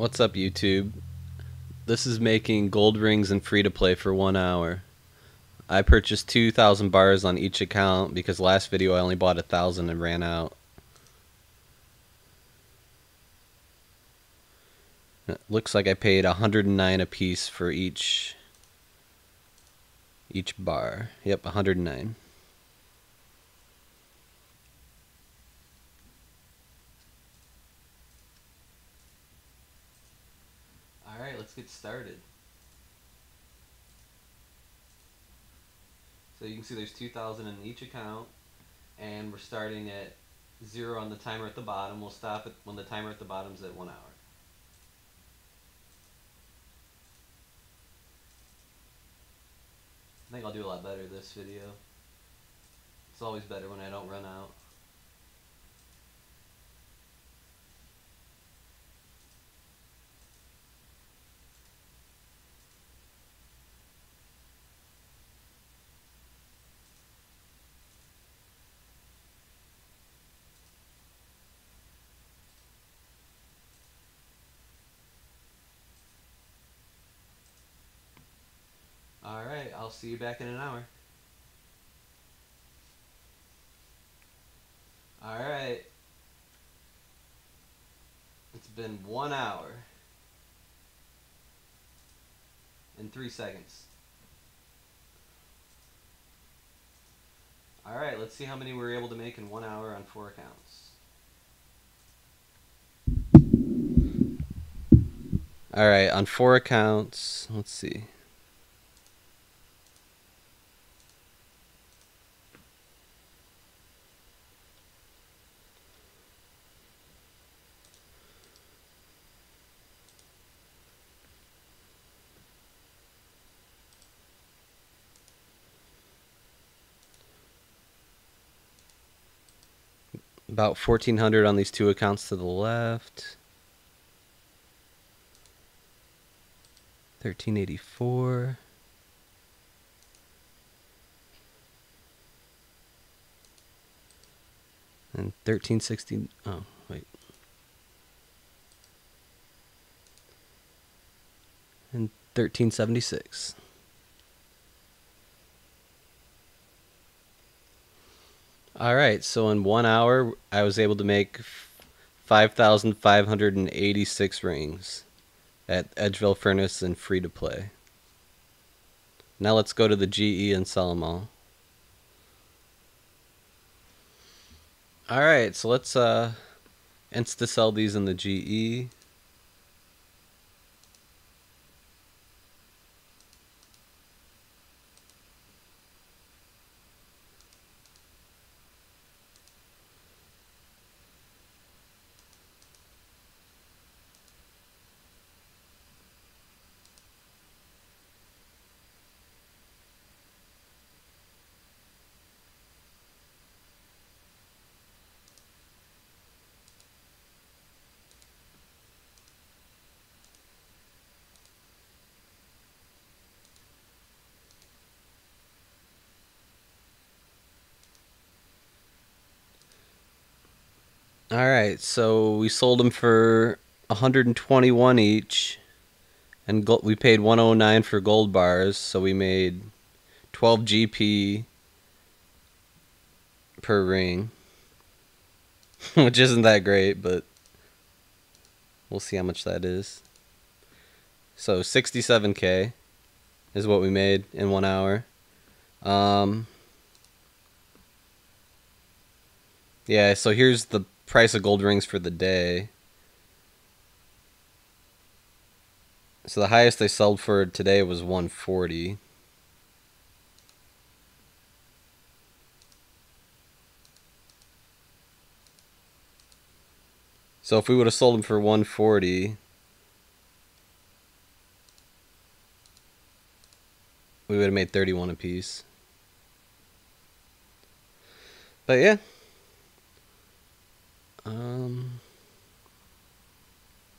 What's up, YouTube? This is making gold rings and free to play for one hour. I purchased 2,000 bars on each account because last video I only bought a thousand and ran out. It looks like I paid 109 a piece for each each bar. Yep, 109. Get started. So you can see there's 2,000 in each account, and we're starting at zero on the timer at the bottom. We'll stop it when the timer at the bottom is at one hour. I think I'll do a lot better this video. It's always better when I don't run out. Alright, I'll see you back in an hour. Alright. It's been one hour. And three seconds. Alright, let's see how many we are able to make in one hour on four accounts. Alright, on four accounts, let's see. About 1400 on these two accounts to the left. 1384. And 1360. Oh, wait. And 1376. All right, so in one hour, I was able to make 5,586 rings at Edgeville Furnace and free to play. Now let's go to the GE and sell them all. All right, so let's uh, insta sell these in the GE. All right, so we sold them for 121 each, and we paid 109 for gold bars, so we made 12 GP per ring, which isn't that great, but we'll see how much that is. So 67k is what we made in one hour. Um, yeah, so here's the price of gold rings for the day. So the highest they sold for today was 140. So if we would have sold them for 140, we would have made 31 a piece. But yeah.